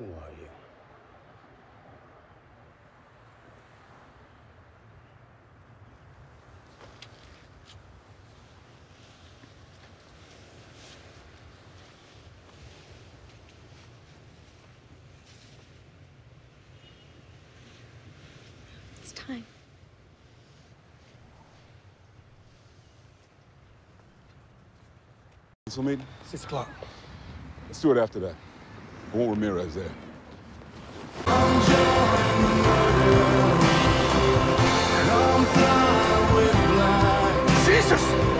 Who are you? It's time. Council meeting? Six o'clock. Let's do it after that. I Ramirez there. Jesus!